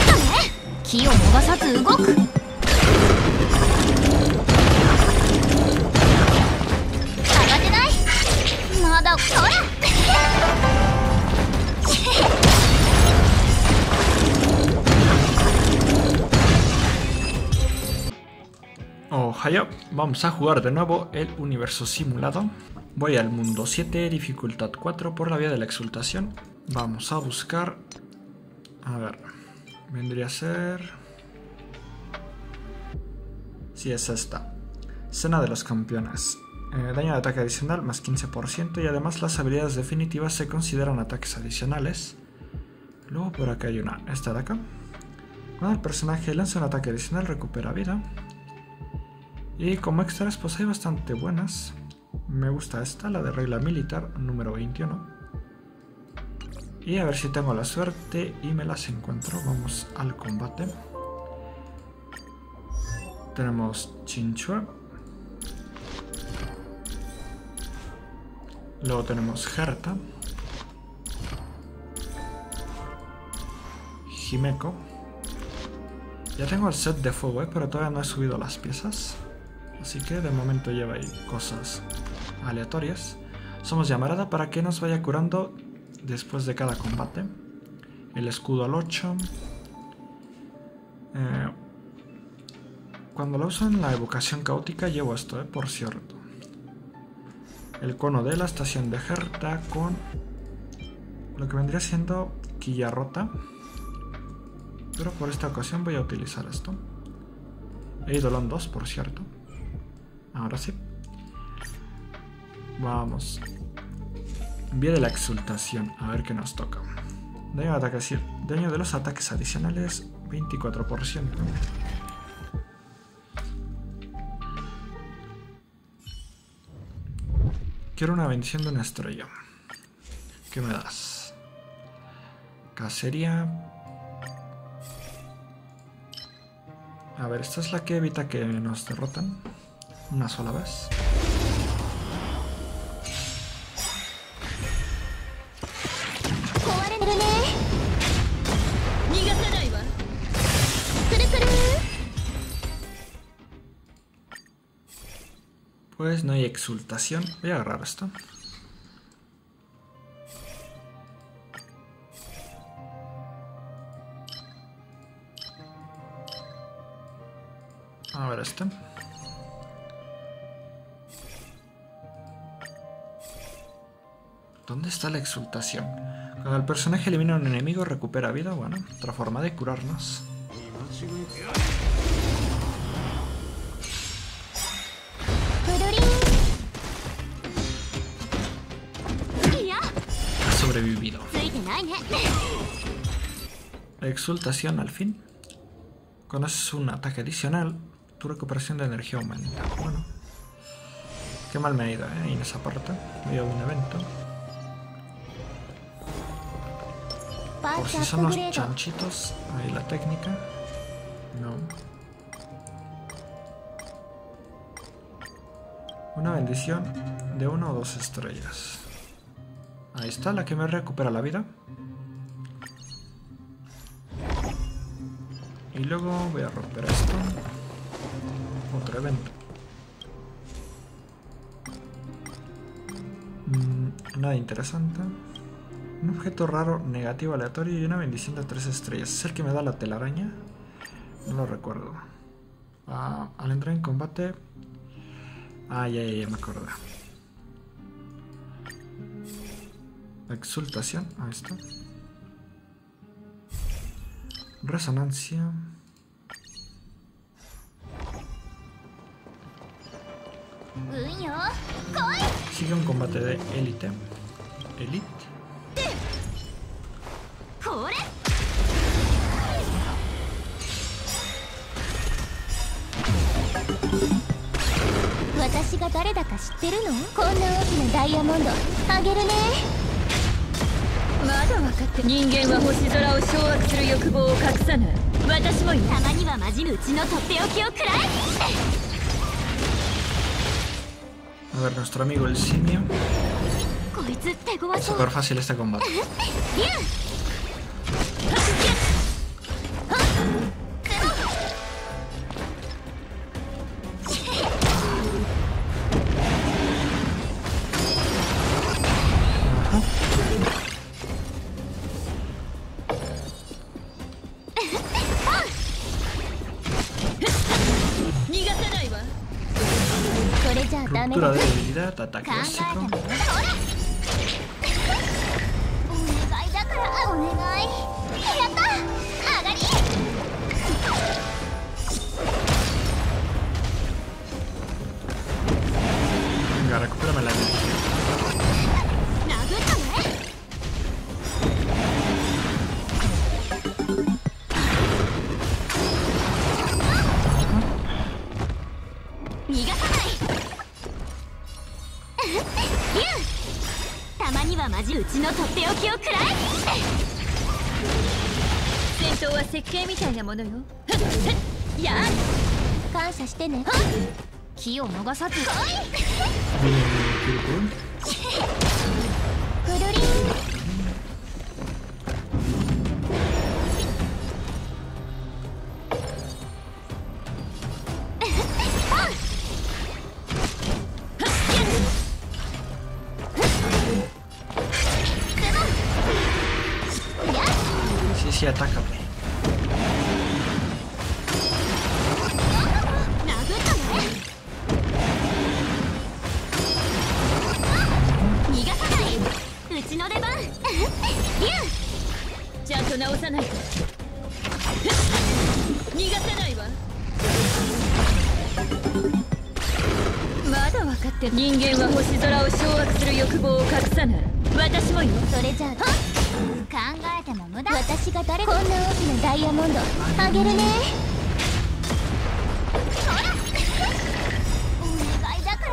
ったね気を逃さず動く慌てないまだほら Ohio, vamos a jugar de nuevo el universo simulado. Voy al mundo 7, dificultad 4 por la vía de la exultación. Vamos a buscar... A ver, vendría a ser... Si es esta. Cena de los campeones. Eh, daño de ataque adicional más 15% y además las habilidades definitivas se consideran ataques adicionales. Luego por acá hay una, esta de acá. Cuando el personaje lanza un ataque adicional recupera vida. Y como extras pues hay bastante buenas. Me gusta esta, la de regla militar número 21. Y a ver si tengo la suerte y me las encuentro. Vamos al combate. Tenemos Chinchua. Luego tenemos Herta. Himeko. Ya tengo el set de fuego, ¿eh? pero todavía no he subido las piezas. Así que de momento lleva ahí cosas aleatorias. Somos llamarada para que nos vaya curando después de cada combate. El escudo al 8. Eh, cuando lo uso en la evocación caótica llevo esto, eh, por cierto. El cono de la estación de Herta con lo que vendría siendo quilla rota. Pero por esta ocasión voy a utilizar esto. Eidolon 2, por cierto. Ahora sí. Vamos. Vía de la exultación. A ver qué nos toca. Daño de, daño de los ataques adicionales 24%. Quiero una bendición de una estrella. ¿Qué me das? Cacería. A ver, esta es la que evita que nos derrotan una sola vez. Pues no hay exultación. Voy a agarrar esto. A ver este. ¿Dónde está la exultación? Cuando el personaje elimina a un enemigo recupera vida. Bueno, otra forma de curarnos. Exultación al fin. Conoces un ataque adicional. Tu recuperación de energía aumenta. Bueno. Qué mal me ha ido, ¿eh? en esa parte. Voy a un evento. Por si son los chanchitos. Ahí la técnica. No. Una bendición de una o dos estrellas. Ahí está, la que me recupera la vida. Y luego voy a romper esto. Otro evento. Mm, nada interesante. Un objeto raro negativo aleatorio y una bendición de tres estrellas. ¿Es el que me da la telaraña? No lo recuerdo. Ah, al entrar en combate... Ah, ya, ya, ya me acordé. Exultación. Ahí está. Resonancia. Sigue un combate de élite. Elite. これ。私が誰だか知ってるの？こんな大きなダイヤモンド。あげるね。まだ分かって人間は星空を掌握する欲望を隠さない。私もたまにはまじむうちのとっておきをくらえ A ver, nuestro amigo el simio. Súper fácil este combate. それじゃダメだ。考えたほら。お願いやった上がりガラクプラメラうちのとっておきをくらえ戦闘は設計みたいなものよ。やあ感謝してね。気を逃さず。Bien, Kirby. くるりん と直さないと。逃がせないわ。まだ分かって人間は星空を掌握する欲望を隠さない私もよ。それじゃあ考えても無駄。私が誰こんな大きなダイヤモンド。あげるね。ほら。お願いだか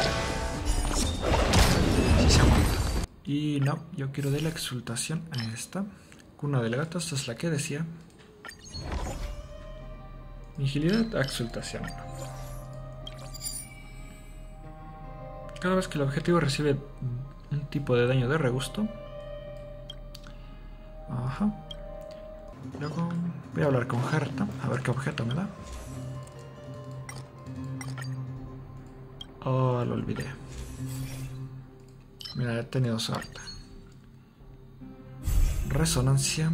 ら. Y no, yo quiero de la exultación a esta. Cuna del gato, esta es la que decía. Vigilidad, exultación. Cada vez que el objetivo recibe un tipo de daño de regusto. Ajá. Luego voy a hablar con Herta, a ver qué objeto me da. Oh, lo olvidé. Mira, he tenido suerte. Resonancia.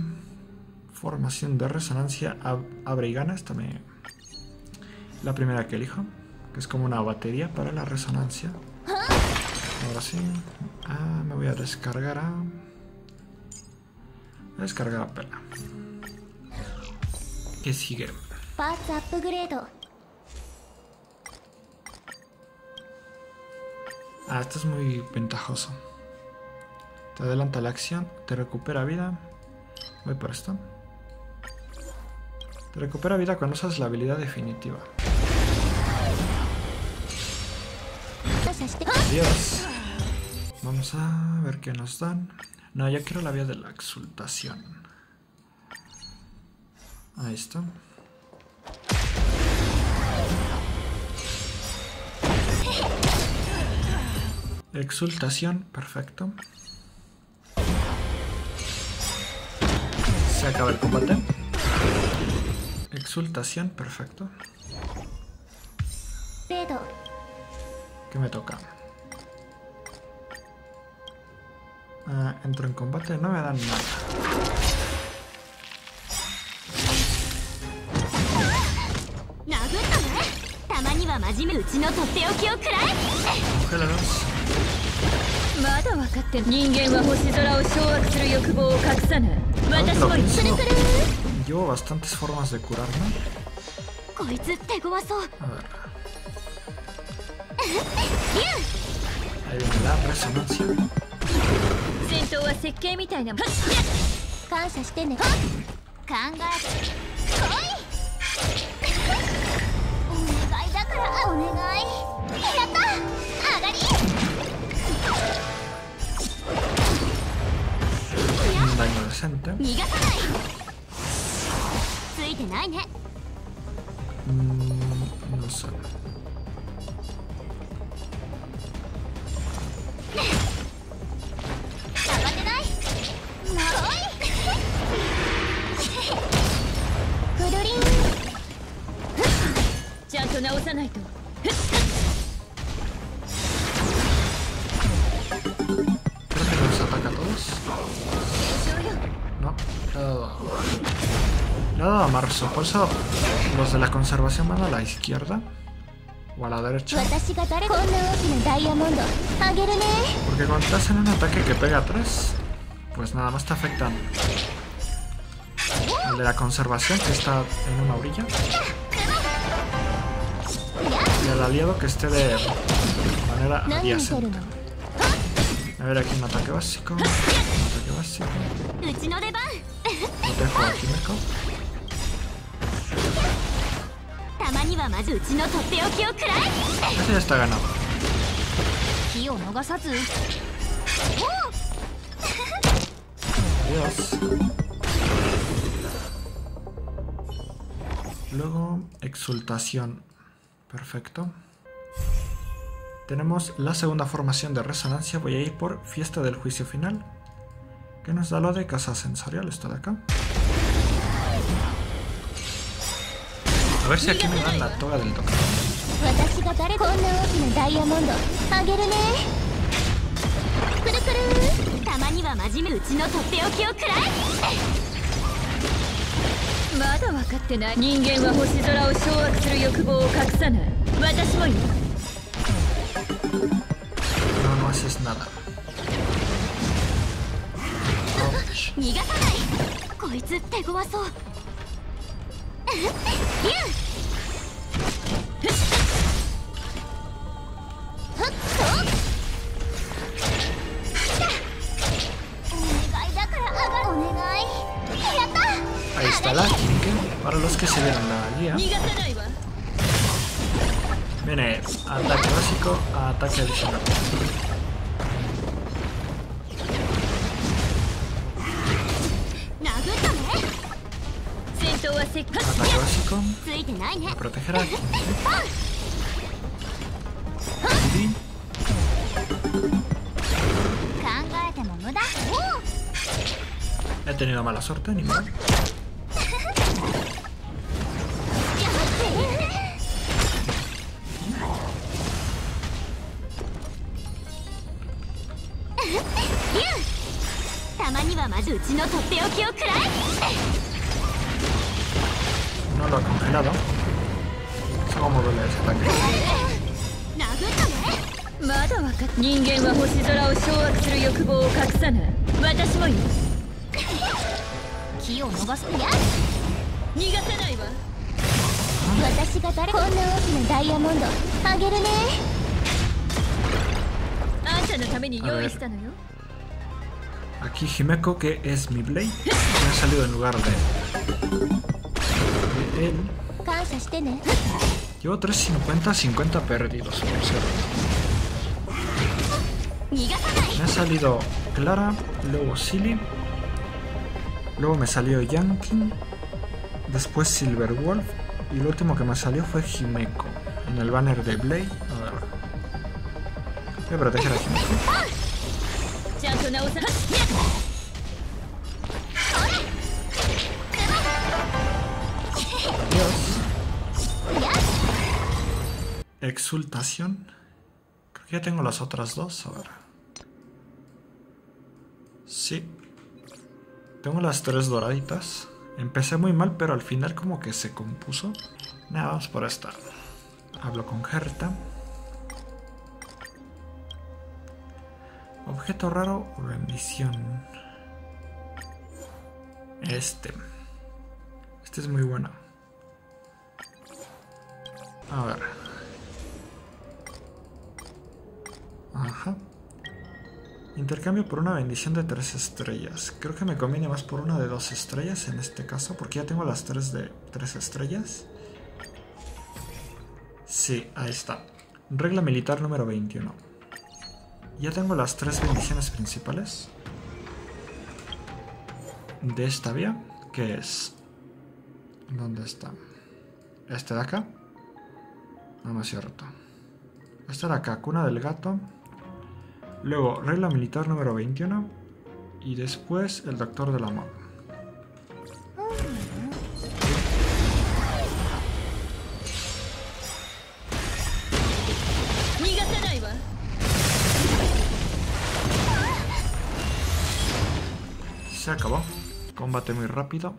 Formación de resonancia. ab- Abre y gana. Esta me... La primera que elijo. Que es como una batería para la resonancia. Ahora sí. Ah, me voy a descargar a... a descargar a Pela. ¿Qué sigue? Ah, esto es muy ventajoso. Te adelanta la acción, te recupera vida. Voy por esto. Te recupera vida cuando usas la habilidad definitiva. Dios. Vamos a ver qué nos dan. No, ya quiero la vía de la exultación. Ahí está. Exultación, perfecto. Se acaba el combate. Exultación, perfecto. Pedro. ¿Qué me toca? Ah, entro en combate, no me dan nada. Cógelalos. まだ分かってる人間は星空を掌握する欲望を隠さない私もくるくる Llevo bastantes formas de curarme. こいつ手強そう A ver. Ahí viene la resonancia. 戦闘は設計みたいなもん感謝してね考えて来いお願いだからお願いやった上がりんなにはせ逃がさない。うち ゃんと直さないと。Por eso los de la conservación van a la izquierda o a la derecha. Porque cuando te hacen un ataque que pega 3, pues nada más te afectan. El de la conservación que está en una orilla. Y al aliado que esté de manera adyacente. A ver, aquí un ataque básico. Un ataque básico. No te aquí, eso ya está ganado. Adiós. Luego, exultación. Perfecto. Tenemos la segunda formación de resonancia. Voy a ir por fiesta del juicio final. Que nos da lo de casa sensorial, está de acá. A ver si aquí me dan la toga del doctor. 私が誰こんな大きなダイヤモンドあげるねくるくるたまには真面目うちのとっておきを食らえまだ分かってない人間は星空を掌握する欲望を隠さない私もよ No, no haces nada. 逃がさないこいつ手強そう Ahí está la Kinken, para los que se dieron la guía. Viene ataque básico a ataque adicional. Ataque básico ついてないね a proteger a Kinken. Y 考えても無駄 he tenido mala suerte, ni modo. Nada. Nada. Vamos ver esse ataque. まだ分かっ人間は星空を掌握する欲望を隠さない私もよ木を伸ばすや逃がせないわ私が誰こんな大きなダイヤモンドあげるねあんたのために用意したのよ aquí Himeko que es mi blade me ha salido en lugar de Llevo 350, 50 perdidos, Me ha salido Clara, luego Silly, luego me salió Yankee, después Silverwolf y lo último que me salió fue Himeko en el banner de Blade. A ver. Voy a proteger a Himeko. Exultación. Creo que ya tengo las otras dos. A ver. Sí. Tengo las tres doraditas. Empecé muy mal, pero al final como que se compuso. Nada, vamos por esta. Hablo con Gerta. Objeto raro o bendición. Este. Este es muy bueno. A ver. Ajá. Intercambio por una bendición de tres estrellas. Creo que me conviene más por una de dos estrellas en este caso, porque ya tengo las tres de tres estrellas. Sí, ahí está. Regla militar número 21. Ya tengo las tres bendiciones principales de esta vía, que es... ¿Dónde está? Este de acá. No, no es cierto. Este de acá, cuna del gato. Luego, regla militar número 21. Y después, el doctor de la mano. Se acabó. Combate muy rápido.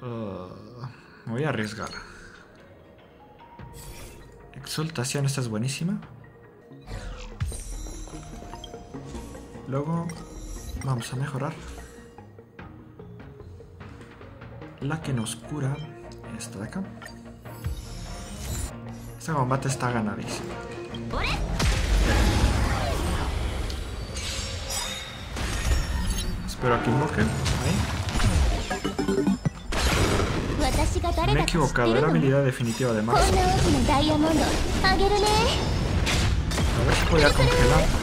Uh, me voy a arriesgar. Exultación, esta es buenísima. Luego vamos a mejorar la que nos cura esta de acá. Este combate está ganadísimo. Espero que invoque. Ahí. Me he equivocado, era habilidad definitiva de Max. A ver si podía congelar.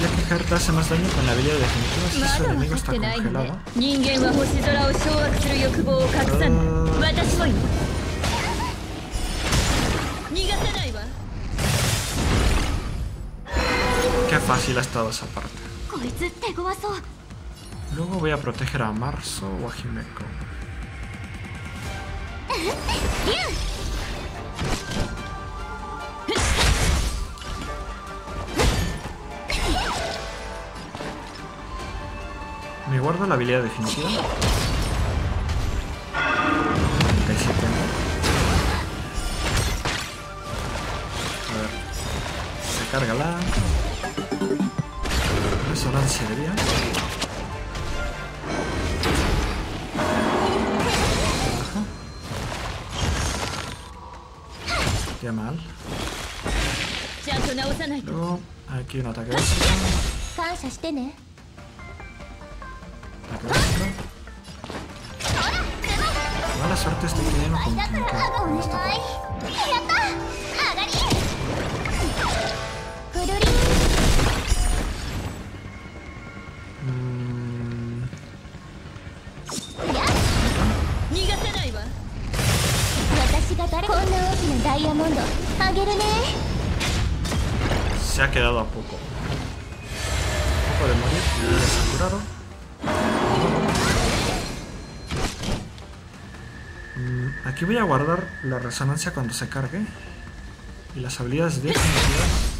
Ya que Herta hace más daño con la habilidad definitiva si su enemigo está congelado. Qué fácil ha estado esa parte. Luego voy a proteger a Marzo o a Himeko. Me guardo la habilidad definitiva. Ok, sí tengo. A ver. Recárgala. Resonancia de vía. Qué mal. Luego, aquí un ataque extra. シャルいいだからお願い。やった上がりうん逃がないわ私が誰こんな大きなダイヤモンドあげるね Aquí voy a guardar la resonancia cuando se cargue. Y las habilidades definitivas.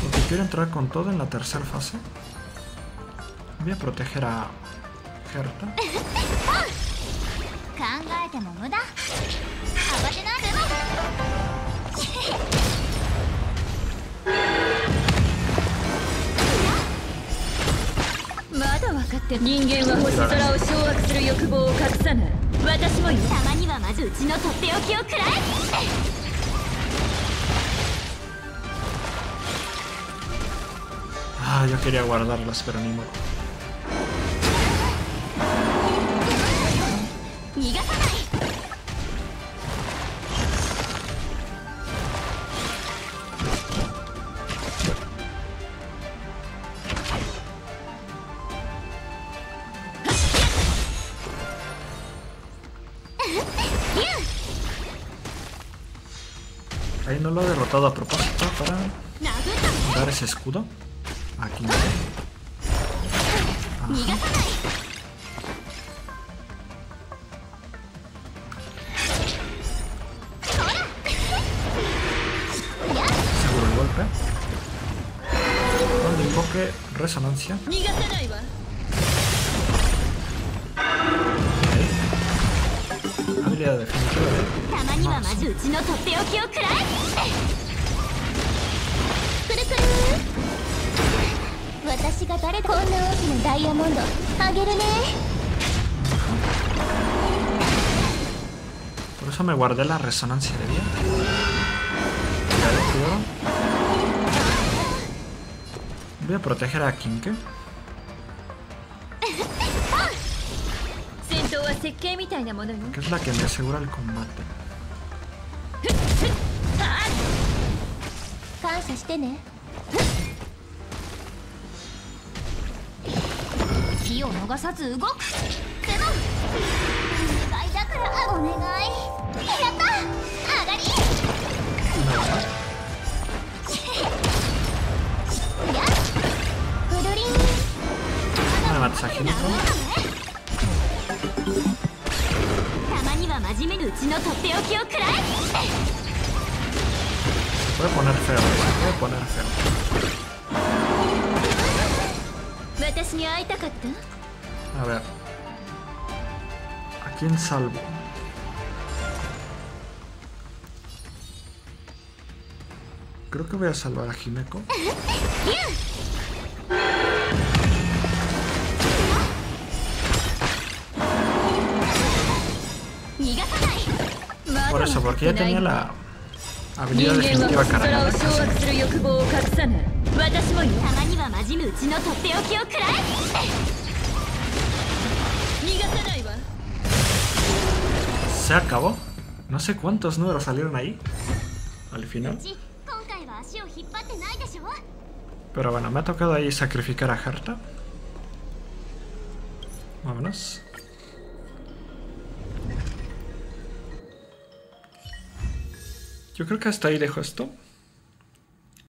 Porque quiero entrar con todo en la tercera fase. Voy a proteger a 私もたまにはまずうちのとっておきをくらえああ、よけりゃ終わらないからね、今。逃がさない Ahí no lo he derrotado a propósito para dar ese escudo. Aquí no. Seguro el golpe. Cuando invoque resonancia. Por eso me guardé la resonancia de cuidado. Voy a proteger a Kinke. 設計みたいなものよ。Que es la que me asegura el combate. お願いだからお願い。A ver. ¿A quién salvo? Creo que voy a salvar a Himeko. Por eso, porque ya tenía la Se acabó. No sé cuántos números salieron ahí. Al final. Pero bueno, me ha tocado ahí sacrificar a Harta. Vámonos. Yo creo que hasta ahí dejo esto.